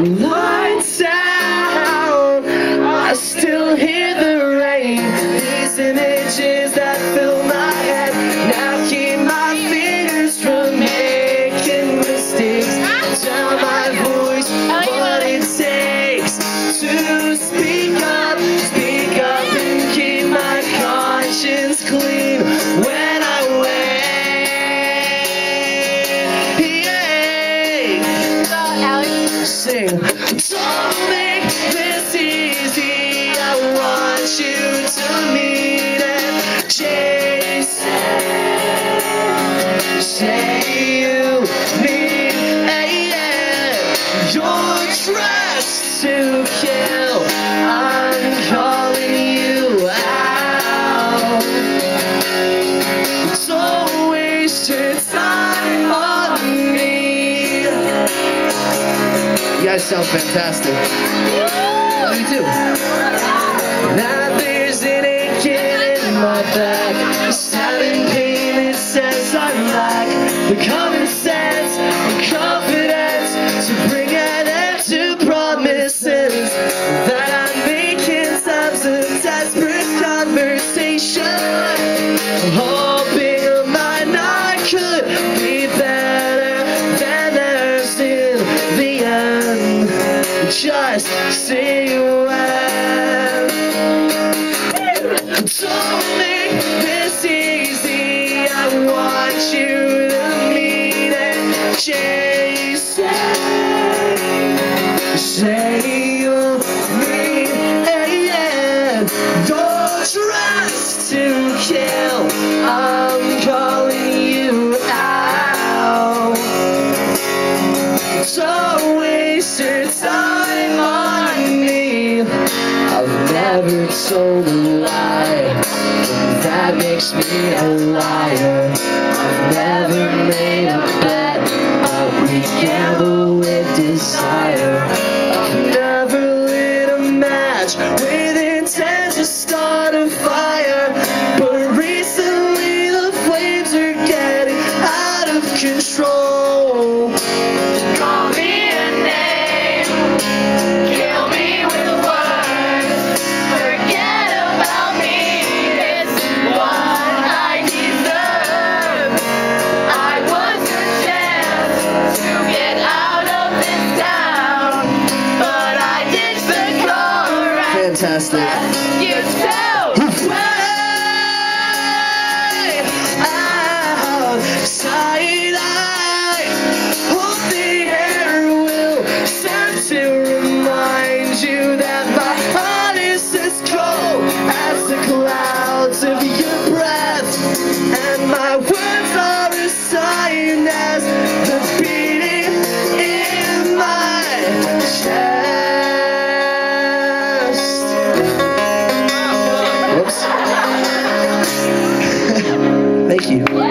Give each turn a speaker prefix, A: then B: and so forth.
A: Lights out, I still hear the rain. These images that fill my head. sing. Don't make this easy. I want you to meet it, Jasey. Say you mean it. You're dressed to kill. Guys sound fantastic. Love you too. Now there's an aching in my back. A stabbing pain that says I'm lack the common sense, the confidence to bring an end to promises that I'm making times of desperate conversation. Hoping Just say when. Don't make this never told a lie. That makes me a liar. Fantastic.
B: you.